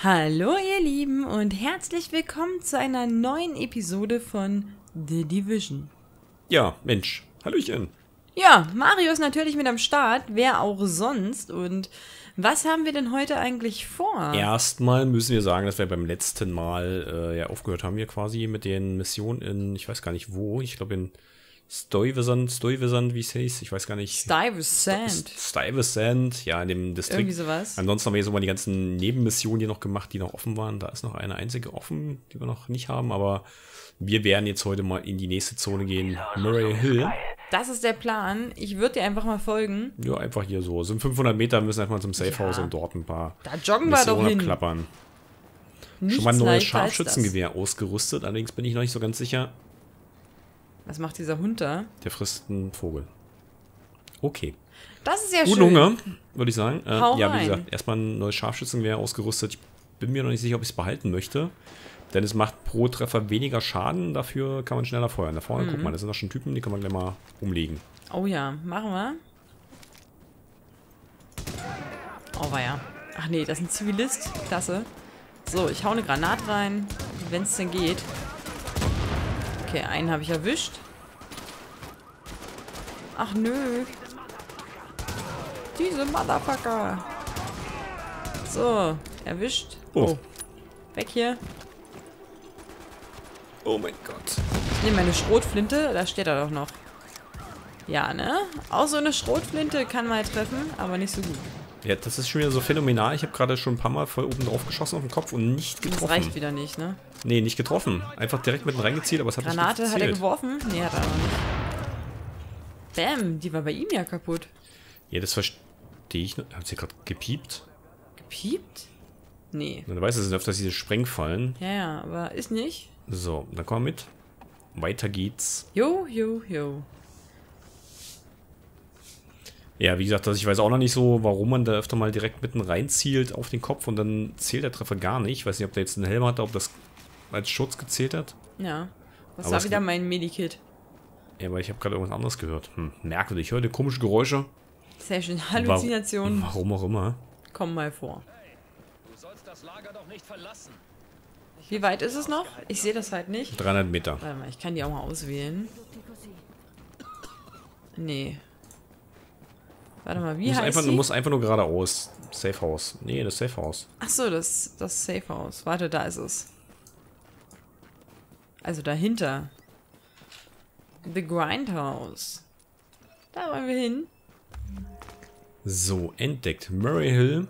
Hallo ihr Lieben und herzlich willkommen zu einer neuen Episode von The Division. Ja, Mensch, Hallöchen. Ja, Mario ist natürlich mit am Start, wer auch sonst. Und was haben wir denn heute eigentlich vor? Erstmal müssen wir sagen, dass wir beim letzten Mal äh, ja aufgehört haben, hier quasi mit den Missionen in, ich weiß gar nicht wo, ich glaube in Stuyvesant, Stuyvesant, wie es hieß, ich weiß gar nicht. Stuyvesant. Stuyvesant, ja, in dem Distrikt. Irgendwie sowas. Ansonsten haben wir so mal die ganzen Nebenmissionen hier noch gemacht, die noch offen waren. Da ist noch eine einzige offen, die wir noch nicht haben, aber wir werden jetzt heute mal in die nächste Zone gehen, Murray Hill. Das ist der Plan. Ich würde dir einfach mal folgen. Ja, einfach hier so. Sind 500 Meter, müssen einfach mal zum Safe House Ja. und dort ein paar Da joggen wir doch hin. abklappern. Nichts Schon mal ein neues Scharfschützengewehr ausgerüstet, allerdings bin ich noch nicht so ganz sicher. Was macht dieser Hund da? Der frisst einen Vogel. Okay. Das ist ja Guten schön. Hunger, würde ich sagen. Äh, ja, wie rein. gesagt, erstmal ein neues Scharfschützengewehr ausgerüstet. Ich bin mir noch nicht sicher, ob ich es behalten möchte. Denn es macht pro Treffer weniger Schaden, dafür kann man schneller feuern. Da vorne, Mhm. guck mal, das sind doch schon Typen, die kann man gleich mal umlegen. Oh ja, machen wir. Oh war ja. Ach nee, das ist ein Zivilist. Klasse. So, ich hau eine Granate rein, wenn es denn geht. Okay, einen habe ich erwischt. Ach nö. Diese Motherfucker. So, erwischt. Oh. Oh. Weg hier. Oh mein Gott. Ich nehme meine Schrotflinte, da steht er doch noch. Ja, ne? Auch so eine Schrotflinte kann mal treffen, aber nicht so gut. Ja, das ist schon wieder so phänomenal. Ich habe gerade schon ein paar Mal voll oben drauf geschossen auf den Kopf und nicht Das getroffen. reicht wieder nicht, ne? Nee, nicht getroffen. Einfach direkt mitten reingezielt, aber es hat Granate nicht hat er geworfen? Nee, hat er noch nicht. Bam, die war bei ihm ja kaputt. Ja, das verstehe ich. nicht. Hat sie gerade gepiept? Gepiept? Nee. Du weißt, es sind öfters diese Sprengfallen. Ja, ja, aber ist nicht. So, dann komm mit. Weiter geht's. Jo, jo, jo. Ja, wie gesagt, also ich weiß auch noch nicht so, warum man da öfter mal direkt mitten reinzielt auf den Kopf und dann zählt der Treffer gar nicht. Ich weiß nicht, ob der jetzt einen Helm hatte, ob das als Schutz gezählt hat. Ja. Das Aber war wieder mein Medikit. Ja, aber ich habe gerade irgendwas anderes gehört. Hm, merkwürdig. Ich höre komische Geräusche. Sehr schön. Halluzinationen Warum auch immer. kommen mal vor. Du sollst das Lager doch nicht verlassen. Wie weit ist es noch? Ich sehe das halt nicht. 300 Meter. Warte mal, ich kann die auch mal auswählen. Nee. Warte mal, Du wie musst, heißt einfach, die? du musst einfach nur geradeaus. Safe House. Nee, das Safe House. Ach so, das, das Safe House. Warte, da ist es. Also dahinter. The Grindhouse. Da wollen wir hin. So, entdeckt. Murray Hill.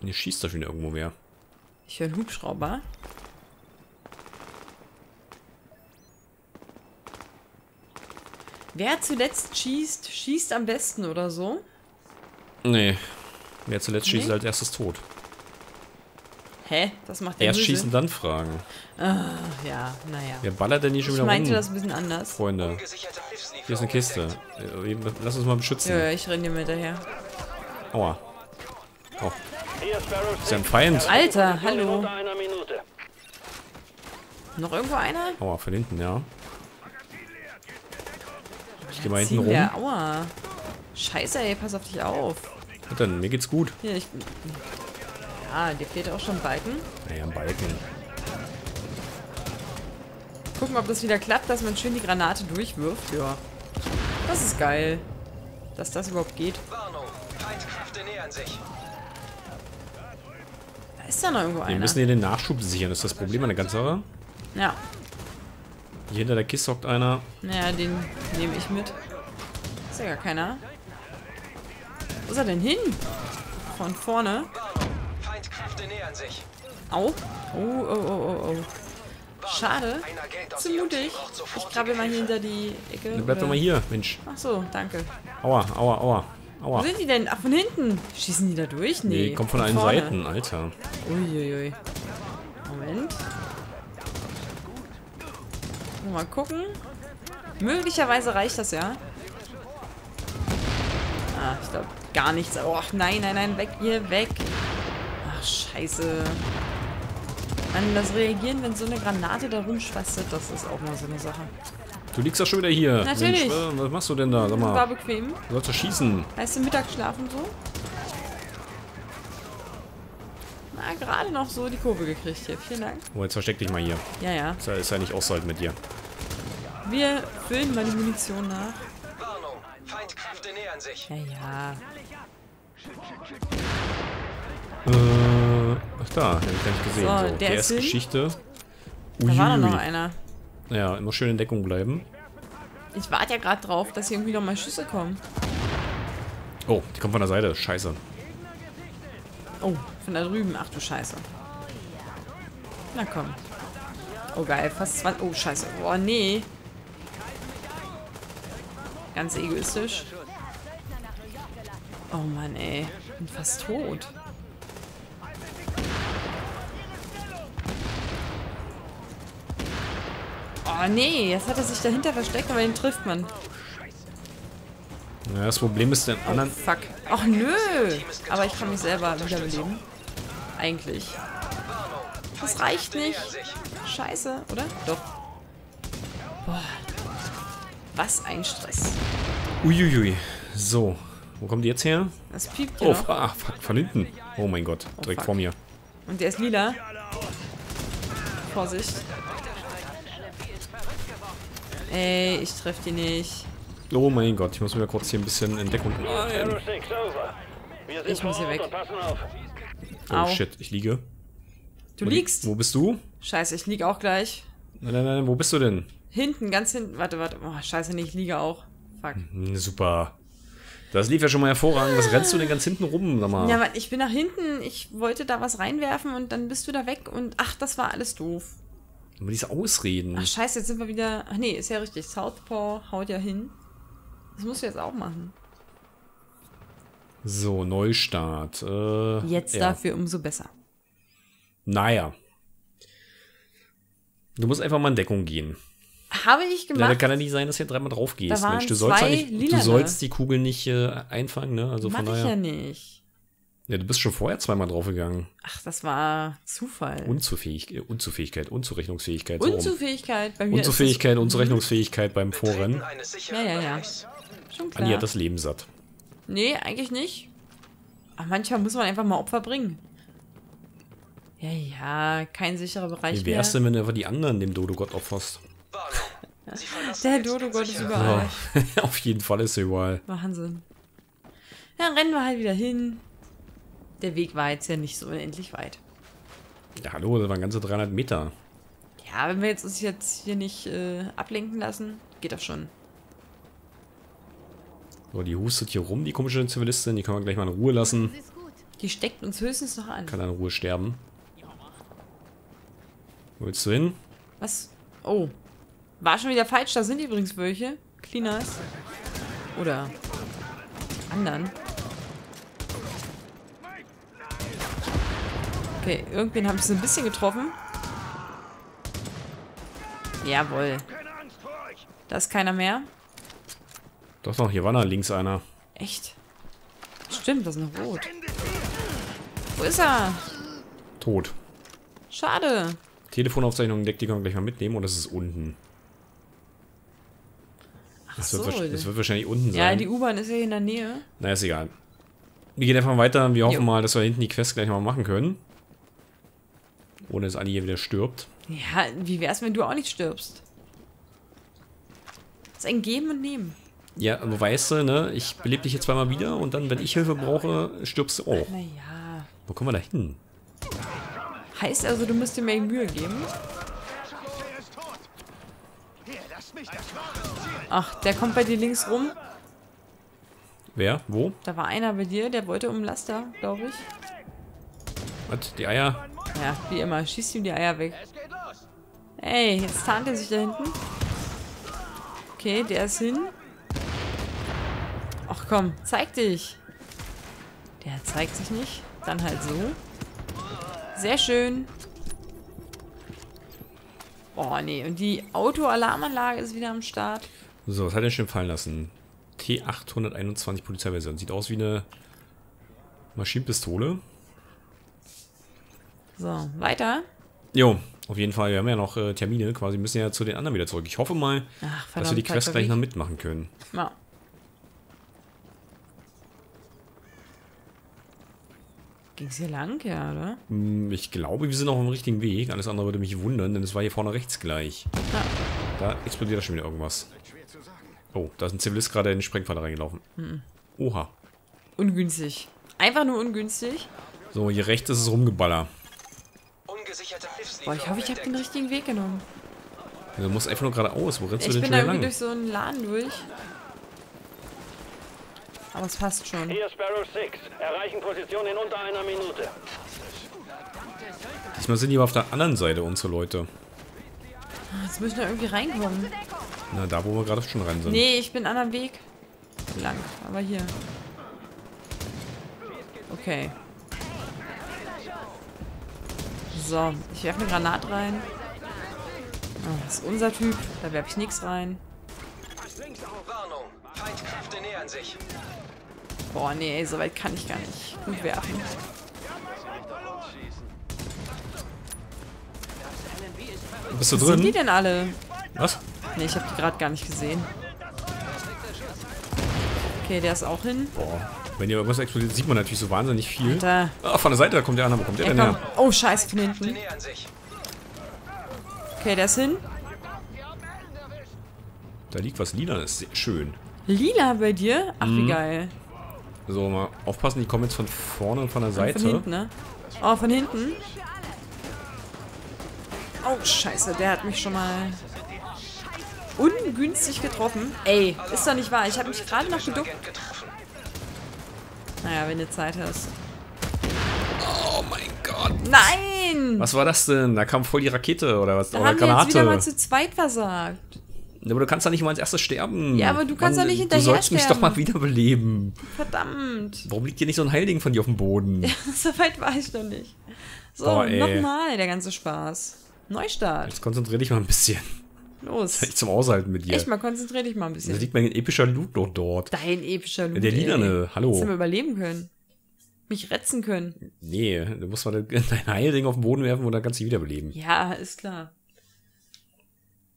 Hier schießt da schon irgendwo wer. Ich höre einen Hubschrauber. Wer zuletzt schießt, schießt am besten oder so. Nee. Wer zuletzt schießt, Nee? ist als erstes tot. Hä? Das macht der Erst Böse. schießen, dann fragen. Ja, naja. Wer ballert denn hier schon Ich wieder meinte rum? das ein bisschen anders. Freunde. Hier ist eine Kiste. Äh, Lass uns mal beschützen. Ja, ja, ich renne dir mit hinterher. Aua. Oh, ist ja ein Feind. Alter, hallo. Noch irgendwo einer? Aua, von hinten, ja. Ich geh mal hinten rum. Aua. Scheiße, ey, pass auf dich auf. Und dann, mir geht's gut. Hier, ich. Ja, dir fehlt auch schon ein Balken. Naja, ein Balken. Gucken, ob das wieder klappt, dass man schön die Granate durchwirft. Ja. Das ist geil. Dass das überhaupt geht. Warnung. Feindkräfte nähern sich. Da ist da noch irgendwo Wir einer. müssen hier den Nachschub sichern. Ist das Problem an der ganzen Sache. Ja. Hier hinter der Kiste hockt einer. Naja, den nehme ich mit. Ist ja gar keiner. Wo ist er denn hin? Von vorne. Sich. Au. Oh, oh, oh, oh, oh. Schade. Zu mutig. Ich krabbel mal hier hinter die Ecke. Dann bleib doch mal hier, Mensch. Ach so, danke. Aua, aua, aua. Wo Aua. sind die denn? Ach, von hinten. Schießen die da durch? Nee. Nee, kommt von allen vorne. Seiten, Alter. Uiuiui. Moment. Mal gucken. Möglicherweise reicht das ja. Ah, ich glaube gar nichts. Oh, nein, nein, nein, weg hier, weg. Scheiße. Mann, das Reagieren, wenn so eine Granate da rumschwastet, das ist auch mal so eine Sache. Du liegst doch schon wieder hier. Natürlich. Mensch, wa- was machst du denn da? Sag War mal, bequem. du sollst doch schießen. Heißt du Mittagsschlaf und so? Ah, gerade noch so die Kurve gekriegt hier. Vielen Dank. Oh, jetzt versteck dich mal hier. Ja, ja. Ist ja, ist ja nicht auszuhalten mit dir. Wir füllen mal die Munition nach. Warnung. Feindkräfte nähern sich. Ja, ja. Äh, ach da, hab ich gar nicht gesehen. So, So, der der ist hin. Geschichte. Da war doch noch einer. Ja, immer schön in Deckung bleiben. Ich warte ja gerade drauf, dass hier irgendwie noch mal Schüsse kommen. Oh, die kommt von der Seite. Scheiße. Oh, von da drüben. Ach du Scheiße. Na komm. Oh geil, fast 20. Oh Scheiße. Oh nee. Ganz egoistisch. Oh Mann, ey. Bin fast tot. Oh nee, jetzt hat er sich dahinter versteckt, aber den trifft man. Ja, das Problem ist, den anderen. Fuck. Ach nö. Aber ich kann mich selber wiederbeleben. Eigentlich. Das reicht nicht. Scheiße, oder? Doch. Boah. Was ein Stress. Uiuiui. So, wo kommt die jetzt her? Das piept hier Oh, ah, fuck, von hinten. Oh mein Gott, direkt fuck. vor mir. Und der ist lila. Vorsicht. Ey, ich treffe die nicht. Oh mein Gott, ich muss mir kurz hier ein bisschen in Deckung. Ich muss hier weg. Oh Au. shit, ich liege. Du Wo li- liegst. Wo bist du? Scheiße, ich liege auch gleich. Nein, nein, nein, wo bist du denn? Hinten, ganz hinten. Warte, warte. Oh, scheiße, nee, ich liege auch. Fuck. Hm, super. Das lief ja schon mal hervorragend. Was rennst du denn ganz hinten rum? Sag mal. Ja, weil ich bin nach hinten. Ich wollte da was reinwerfen und dann bist du da weg und ach, das war alles doof. Aber diese Ausreden. Ach, scheiße, jetzt sind wir wieder. Ach nee, ist ja richtig. Southpaw haut ja hin. Das musst du jetzt auch machen. So, Neustart. Äh, Jetzt ja. dafür umso besser. Naja. Du musst einfach mal in Deckung gehen. Habe ich Ja, gemacht. da kann ja nicht sein, dass du hier dreimal drauf gehst. Mensch, du sollst, ja du sollst die Kugel nicht äh, einfangen, ne? Also Mach von ich daher. ja nicht. Ja, du bist schon vorher zweimal draufgegangen. Ach, das war Zufall. Unzufähig, äh, Unzufähigkeit, Unzurechnungsfähigkeit. so. Unzufähigkeit bei mir. Unzufähigkeit, Unzurechnungsfähigkeit beim Vorrennen. Ja, ja, ja. Schon klar. hat das Leben satt. Nee, eigentlich nicht. Aber manchmal muss man einfach mal Opfer bringen. Ja, ja, kein sicherer Bereich Wie wär's mehr. denn, wenn du einfach die anderen dem Dodo-Gott opferst? Der Dodo-Gott ist überall. Ja, auf jeden Fall ist er überall. Wahnsinn. Dann rennen wir halt wieder hin. Der Weg war jetzt ja nicht so unendlich weit. Ja, hallo, das waren ganze 300 Meter. Ja, wenn wir jetzt uns jetzt hier nicht äh, ablenken lassen, geht das schon. So, die hustet hier rum, die komische Zivilistin. Die können wir gleich mal in Ruhe lassen. Die steckt uns höchstens noch an. Kann dann in Ruhe sterben. Wo willst du hin? Was? Oh. War schon wieder falsch, da sind übrigens welche. Cleaners. Oder anderen. Okay, irgendwen haben sie ein bisschen getroffen. Jawohl. Da ist keiner mehr. Doch, doch, hier war da links einer. Echt? Stimmt, das ist noch rot. Wo ist er? Tot. Schade. Telefonaufzeichnung entdeckt, die können wir gleich mal mitnehmen. Und das ist unten. Ach Das, so. wird, das wird wahrscheinlich unten Ja, sein. die U-Bahn ist ja hier in der Nähe. naja, ist egal. Wir gehen einfach mal weiter. Wir hoffen Jo. mal, dass wir hinten die Quest gleich mal machen können. Ohne dass Anni hier wieder stirbt. Ja, wie wär's, wenn du auch nicht stirbst? Das ist ein Geben und Nehmen. Ja, aber weißt du, ne? Ich belebe dich jetzt zweimal wieder und dann, wenn ich Hilfe brauche, stirbst du auch. Naja. Wo kommen wir da hin? Heißt also, du musst dir mehr Mühe geben? Ach, der kommt bei dir links rum. Wer? Wo? Da war einer bei dir, der wollte um Laster, glaube ich. Was? Die Eier? Ja, wie immer. Schießt ihm die Eier weg. Ey, jetzt tarnt er sich da hinten. Okay, der ist hin. Ach komm, zeig dich. Der zeigt sich nicht. Dann halt so. Sehr schön. Oh nee, und die Autoalarmanlage ist wieder am Start. So, was hat er schön fallen lassen? T821 Polizeiversion. Sieht aus wie eine Maschinenpistole. So, weiter. Jo, auf jeden Fall. Wir haben ja noch äh, Termine. Quasi müssen ja zu den anderen wieder zurück. Ich hoffe mal, Ach, dass wir die Quest gleich noch mitmachen können. Ja. Ging's hier lang? Ja, oder? Hm, Ich glaube, wir sind auf dem richtigen Weg. Alles andere würde mich wundern, denn es war hier vorne rechts gleich. Ja. Da explodiert schon wieder irgendwas. Oh, da ist ein Zivilist gerade in den Sprengpfanne reingelaufen. Oha. Ungünstig. Einfach nur ungünstig. So, hier rechts ist es rumgeballer. Boah, ich hoffe, ich habe den richtigen Weg genommen. Du musst einfach nur geradeaus. Wo rennst du Ich denn bin schon da wieder irgendwie lang? durch so einen Laden durch. Aber es passt schon. Hier Sparrow 6. Erreichen Position in unter einer Minute. Diesmal sind die aber auf der anderen Seite, unsere Leute. Jetzt müssen wir irgendwie reinkommen. Na, da wo wir gerade schon rein sind. Nee, ich bin anderen Weg. Lang, aber hier. Okay. So, ich werfe eine Granate rein. Ah, das ist unser Typ. Da werfe ich nichts rein. Boah, nee, so weit kann ich gar nicht gut werfen. Bist du Wo sind die drin? denn alle? Was? Nee, ich habe die gerade gar nicht gesehen. Okay, der ist auch hin. Boah. Wenn hier irgendwas explodiert, sieht man natürlich so wahnsinnig viel. Da. Ah, von der Seite, da kommt der andere. Wo kommt der denn her? Oh, scheiße, von hinten. nähern sich. Okay, der ist hin. Da liegt was lila, das ist sehr schön. Lila bei dir? Ach, Mhm. wie geil. So, mal aufpassen, die kommen jetzt von vorne und von der Seite. Von hinten, ne? Oh, von hinten. Oh, scheiße, der hat mich schon mal ungünstig getroffen. Ey, ist doch nicht wahr. Ich habe mich gerade noch geduckt. Naja, wenn du Zeit hast. Oh mein Gott. Nein! Was war das denn? Da kam voll die Rakete oder was? Da oder haben wir jetzt wieder mal Granate. zu zweit versagt. Ja, aber du kannst doch nicht mal als erstes sterben. Ja, aber du kannst Mann, doch nicht Du hinterher sollst mich doch sterben. mal wiederbeleben. Verdammt. Warum liegt hier nicht so ein Heilding von dir auf dem Boden? so weit war ich noch nicht. So, nochmal der ganze Spaß. Neustart. Jetzt konzentrier dich mal ein bisschen. Los. Nicht zum Aushalten mit dir. Echt mal, konzentrier dich mal ein Da bisschen. liegt mein epischer Loot noch dort. Dein epischer Loot. Der. Lilane, hallo. Dass wir überleben können. Mich retzen können. Nee, du musst mal dein Heilding auf den Boden werfen und dann kannst du dich wiederbeleben. Ja, ist klar.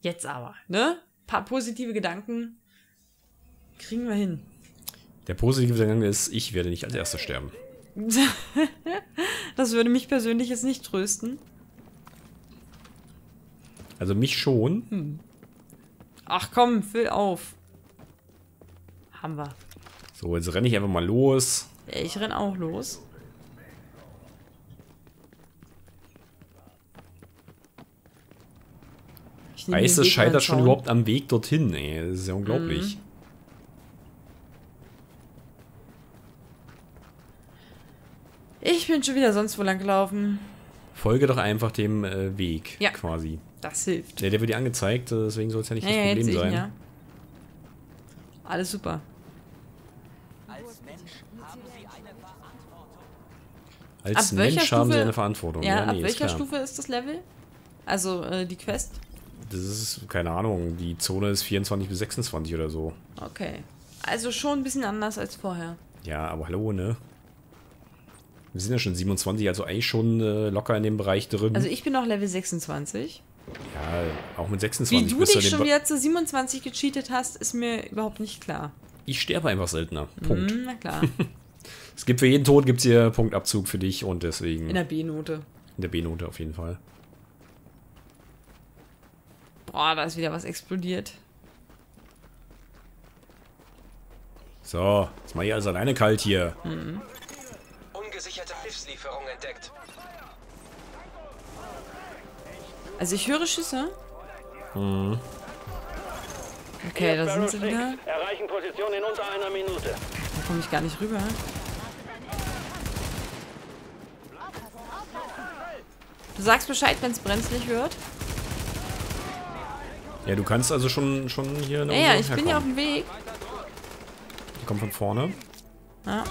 Jetzt aber, ne? Paar positive Gedanken. Kriegen wir hin. Der positive Gedanke ist, ich werde nicht als erster sterben. Das würde mich persönlich jetzt nicht trösten. Also mich schon. Ach komm, füll auf. Haben wir. So, jetzt renne ich einfach mal los. Ich renn auch los. Weiß, es scheitert schon überhaupt am Weg dorthin, ey. Das ist ja unglaublich. Mhm. Ich bin schon wieder sonst wo lang gelaufen. Folge doch einfach dem äh, Weg, Ja. quasi. Das hilft. Der, der wird dir angezeigt, äh, deswegen soll es ja nicht Ja, ja, das Problem sein. ihn, ja. Alles super. Als Ab welcher Mensch haben sie eine Verantwortung. Ja, Ja, ab nee, ist welcher klar. Stufe ist das Level? Also äh, die Quest? Das ist, keine Ahnung, die Zone ist 24 bis 26 oder so. Okay. Also schon ein bisschen anders als vorher. Ja, aber hallo, ne? Wir sind ja schon 27, also eigentlich schon äh, locker in dem Bereich drin. Also ich bin noch Level 26. ja, auch mit Wie 26 du bist du dich schon wieder zu 27 gecheatet hast, ist mir überhaupt nicht klar. Ich sterbe einfach seltener. Punkt. Hm, na klar. Es gibt für jeden Tod gibt's hier Punktabzug für dich und deswegen In der B-Note. in der B-Note auf jeden Fall. Boah, da ist wieder was explodiert. So, jetzt mal hier alles alleine kalt hier. Ungesicherte Hilfslieferung entdeckt. Also ich höre Schüsse. Okay, da sind sie wieder. Erreichen Position in unter einer Minute. Da komme ich gar nicht rüber. Du sagst Bescheid, wenn es brenzlig wird. Ja, du kannst also schon, schon hier... Ja, ja, ich bin ja auf dem Weg. Die kommen von vorne. Ja.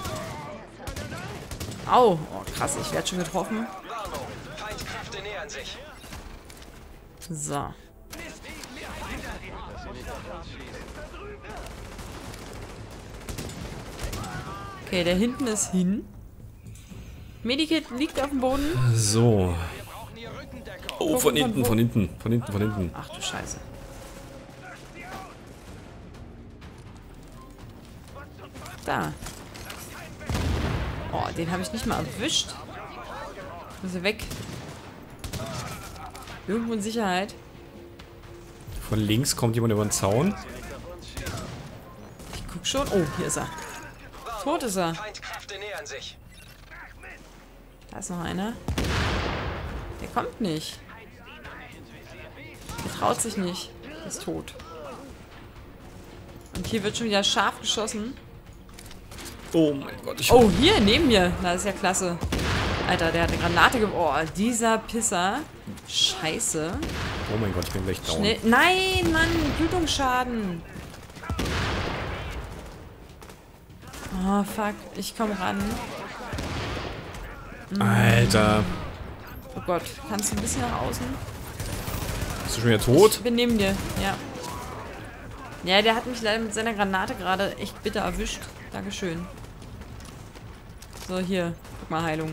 Au, oh, krass, ich werde schon getroffen. Warnung. Feindkräfte nähern sich. So. Okay, der hinten ist hin. Medikit liegt auf dem Boden. So. Oh, von hinten, von hinten, von hinten, von hinten. Ach du Scheiße. Da. Oh, den habe ich nicht mal erwischt. Muss er weg. Irgendwo in Sicherheit. Von links kommt jemand über den Zaun. Ich guck schon. Oh, hier ist er. Tot ist er. Da ist noch einer. Der kommt nicht. Der traut sich nicht. Der ist tot. Und hier wird schon wieder scharf geschossen. Oh mein Gott, ich Oh, hier, neben mir. Na, das ist ja klasse. Alter, der hat eine Granate ge... Oh, dieser Pisser. Scheiße. Oh mein Gott, ich bin gleich down. Schnell. Nein, Mann, Blutungsschaden. Oh, fuck. Ich komm ran. Alter. Oh Gott, kannst du ein bisschen nach außen? Bist du schon wieder tot? Ich bin neben dir, ja. Ja, der hat mich leider mit seiner Granate gerade echt bitter erwischt. Dankeschön. So, hier. Guck mal, Heilung.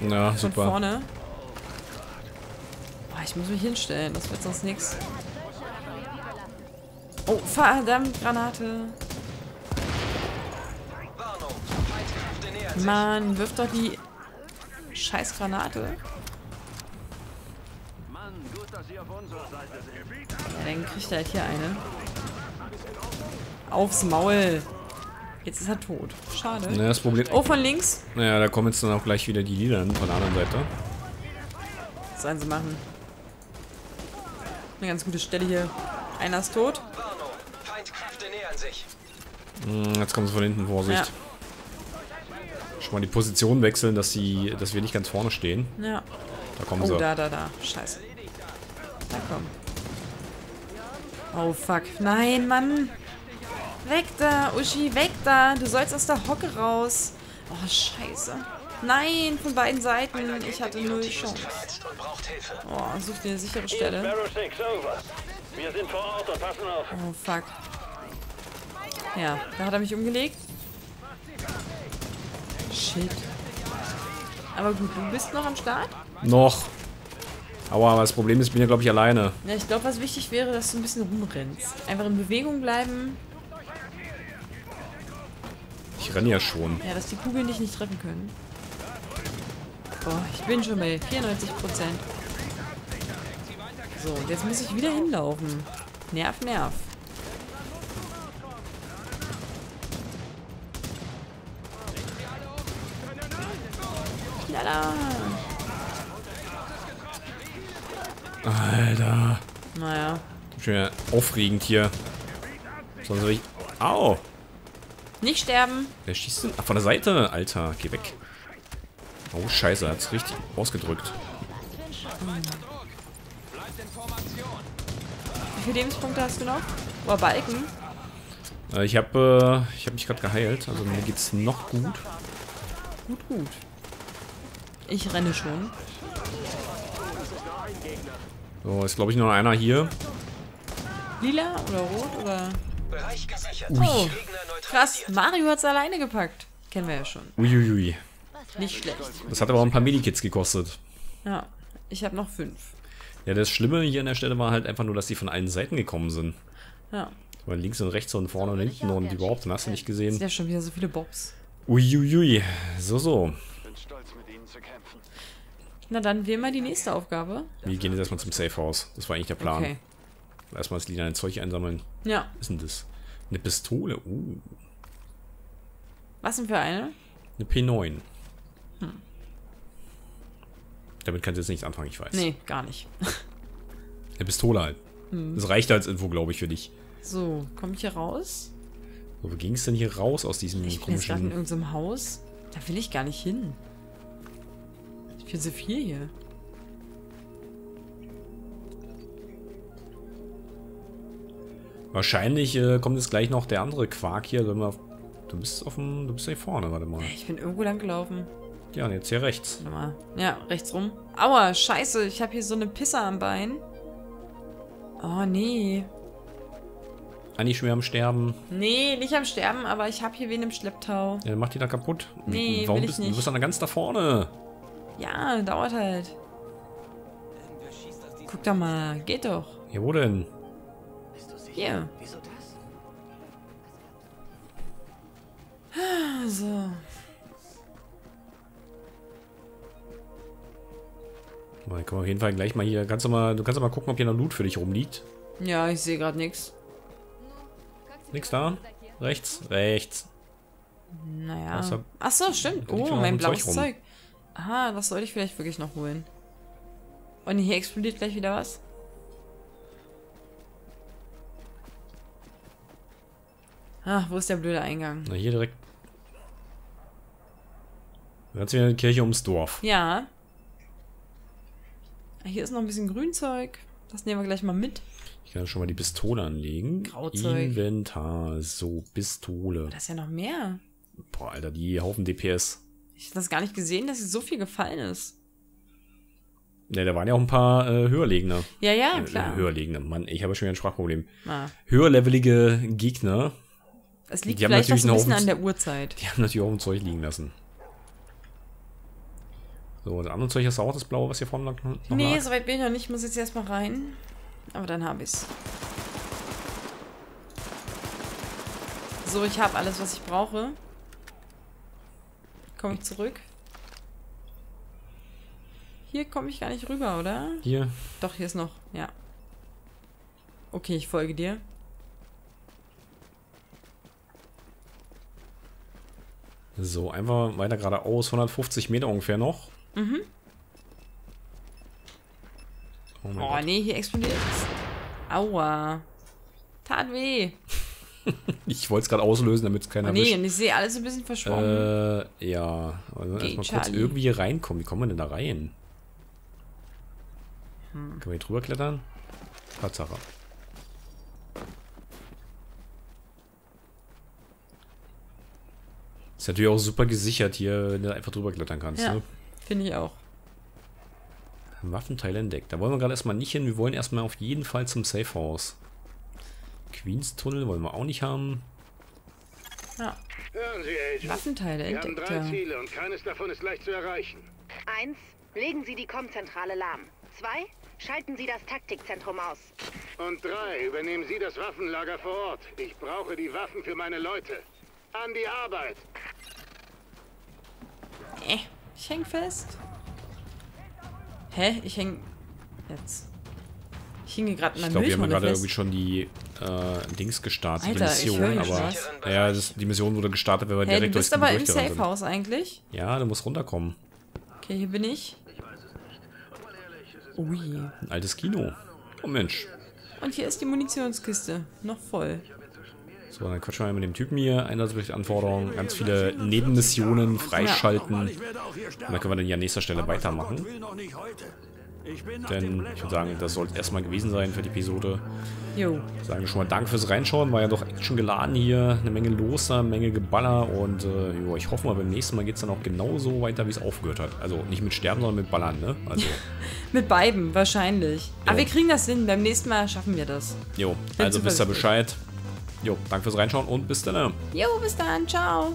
Ja, Von super. vorne. Ich muss mich hinstellen. Das wird sonst nichts. Oh, verdammt, Granate. Mann, wirf doch die scheiß Granate. Ja, dann kriegt er halt hier eine. Aufs Maul. Jetzt ist er tot. Schade. Ja, das Problem... Oh, von links. Naja, da kommen jetzt dann auch gleich wieder die Lieder von der anderen Seite. Was sollen sie machen? Eine ganz gute Stelle hier. Einer ist tot. Hm, Jetzt kommen sie von hinten, Vorsicht. Ja. Schon mal die Position wechseln, dass sie, dass wir nicht ganz vorne stehen. Ja. Da kommen Oh, sie. da, da, da. Scheiße. Da komm. Oh, fuck. Nein, Mann. Weg da, Uschi, weg da. Du sollst aus der Hocke raus. Oh, scheiße. Nein, von beiden Seiten. Ich hatte null Chance. Oh, such dir eine sichere Stelle. Sparrow 6, over. Wir sind vor Ort und passen auf. Oh, fuck. Ja, da hat er mich umgelegt. Shit. Aber gut, du bist noch am Start? Noch. Aua, aber das Problem ist, ich bin ja, glaube ich, alleine. Ja, ich glaube, was wichtig wäre, dass du ein bisschen rumrennst. Einfach in Bewegung bleiben. Ich renne ja schon. Ja, dass die Kugeln dich nicht treffen können. Boah, ich bin schon bei 94 Prozent. So, und jetzt muss ich wieder hinlaufen. Nerv, nerv. Lala. Alter. Naja. Schon wieder aufregend hier. Sonst ich... Au! Nicht sterben. Wer schießt denn? Ach, von der Seite. Alter, geh weg. Oh, scheiße, hat's richtig ausgedrückt. Wie viele Lebenspunkte hast du noch? Oder Balken? Äh, ich habe äh, ich hab mich gerade geheilt. Also mir geht's noch gut. Gut, gut. Ich renne schon. So, ist glaube ich nur einer hier. Lila oder rot oder... Bereich gesichert. Oh, Gegner krass. Mario hat's alleine gepackt. Kennen wir ja schon. Uiuiui. Nicht schlecht. Das hat aber auch ein paar Medikits gekostet. Ja, ich habe noch fünf. Ja, das Schlimme hier an der Stelle war halt einfach nur, dass die von allen Seiten gekommen sind. Ja, Weil links und rechts und vorne und hinten und überhaupt, dann hast du nicht sind gesehen. ja schon wieder so viele Bobs. Uiuiui. So, so. bin stolz, mit Ihnen zu kämpfen. Na dann, wähl mal die nächste Aufgabe. Wir gehen jetzt erstmal zum Safe House. Das war eigentlich der Plan. Okay. Erstmal das lila Zeug einsammeln. Ja, Was ist denn das? Eine Pistole. Uh, was denn für eine? eine P9. Damit kannst du jetzt nichts anfangen, ich weiß. Nee, gar nicht. Eine Pistole halt. Das reicht als Info, glaube ich, für dich. So, komme ich hier raus? Wie ging es denn hier raus aus diesem Ich bin jetzt gerade in komischen... irgendeinem Haus. Da will ich gar nicht hin. Ich bin so viel hier. Wahrscheinlich äh, kommt jetzt gleich noch der andere Quark hier. Wenn wir. Du bist auf dem... Du bist hier vorne, warte mal. Ich bin irgendwo lang gelaufen. Ja, und jetzt hier rechts. Warte mal. Ja, rechts rum. Aua, scheiße, ich habe hier so eine Pisse am Bein. Oh, nee. Eigentlich schon wieder am Sterben. Nee, nicht am Sterben, aber ich habe hier wen im Schlepptau. Ja, dann macht die da kaputt. Nee, Warum will ich bist du? nicht. Du bist doch ganz da vorne. Ja, dauert halt. Guck doch mal, geht doch. Ja, wo denn? Hier. Wieso das? So. Mal, können wir auf jeden Fall gleich mal hier. Kannst du mal, du kannst doch mal gucken, ob hier noch Loot für dich rumliegt. Ja, ich sehe gerade nichts. Nix da? Rechts? Rechts. Naja. Was hab- Ach so, stimmt. Oh, mein ein blaues Zeug. Zeug. Aha, das sollte ich vielleicht wirklich noch holen. Und hier explodiert gleich wieder was. Ah, wo ist der blöde Eingang? Na, hier direkt. Jetzt wieder eine Kirche ums Dorf. Ja. Hier ist noch ein bisschen Grünzeug. Das nehmen wir gleich mal mit. Ich kann schon mal die Pistole anlegen. Grauzeug. Inventar. So, Pistole. Da ist ja noch mehr. Boah, Alter, die Haufen DPS. Ich habe das gar nicht gesehen, dass hier so viel gefallen ist. Ne, da waren ja auch ein paar äh, höherlegene. Ja, ja, Äh, klar. höherlegene. Mann, ich habe schon wieder ein Sprachproblem. Ah, Höherlevelige Gegner, es liegt vielleicht auch ein bisschen Haufen- an der Uhrzeit. die haben natürlich auch ein Zeug liegen lassen. So, das andere Zeug ist auch das blaue, was hier vorne noch, Nee, lag. soweit bin ich noch nicht. Ich muss jetzt erstmal rein. Aber dann habe ich's. So, ich habe alles, was ich brauche. Komme ich zurück. Hier komme ich gar nicht rüber, oder? Hier. Doch, hier ist noch. Ja. Okay, ich folge dir. So, einfach weiter geradeaus, 150 Meter ungefähr noch. Mhm. Oh mein Oh, Gott. nee, hier explodiert Aua. Tat weh. Ich wollte es gerade auslösen, damit es keiner Oh, nee, und ich sehe alles ein bisschen verschwommen. Äh, ja. Also erstmal kurz irgendwie hier reinkommen. Wie kommen wir denn da rein? Hm. Können wir hier drüber klettern? Tatsache. Ist natürlich auch super gesichert hier, wenn du einfach drüber klettern kannst. ja, Ne? Finde ich auch. Waffenteil entdeckt. Da wollen wir gerade erstmal nicht hin. Wir wollen erstmal auf jeden Fall zum Safe House. Queens Tunnel wollen wir auch nicht haben. Ja, Hören Sie, Agent. Waffenteile Wir haben entdeckt, drei. Ziele und keines davon ist leicht zu erreichen. Eins, legen Sie die Kommzentrale lahm. Zwei, schalten Sie das Taktikzentrum aus. Und drei, übernehmen Sie das Waffenlager vor Ort. Ich brauche die Waffen für meine Leute. An die Arbeit! Äh, ich häng fest. Hä? Ich häng... Jetzt. Ich hinge gerade in Ich einer glaube, wir haben gerade irgendwie schon die äh, Dings gestartet, Alter, ich die Mission. Aber ja, das, die Mission wurde gestartet, wenn wir du direkt bist durchs aber im Safe. House eigentlich? Ja, du musst runterkommen. Okay, hier bin ich. Ui. Ein altes Kino. Oh Mensch. Und hier ist die Munitionskiste. Noch voll. So, dann quatschen wir mit dem Typen hier. Einsatzberichtanforderungen, ganz viele Nebenmissionen freischalten. Und dann können wir dann hier an nächster Stelle weitermachen. Denn ich würde sagen, das sollte erstmal gewesen sein für die Episode. Jo. Sagen wir schon mal Dank fürs Reinschauen. War ja doch Action geladen hier. Eine Menge los, eine Menge Geballer. Und äh, jo, ich hoffe mal, beim nächsten Mal geht es dann auch genauso weiter, wie es aufgehört hat. Also nicht mit Sterben, sondern mit Ballern, ne? Also, Mit beiden, wahrscheinlich. Aber Jo. wir kriegen das hin. Beim nächsten Mal schaffen wir das. jo, also wisst ihr. Bescheid. Jo, danke fürs Reinschauen und bis dann. Jo, bis dann. Ciao.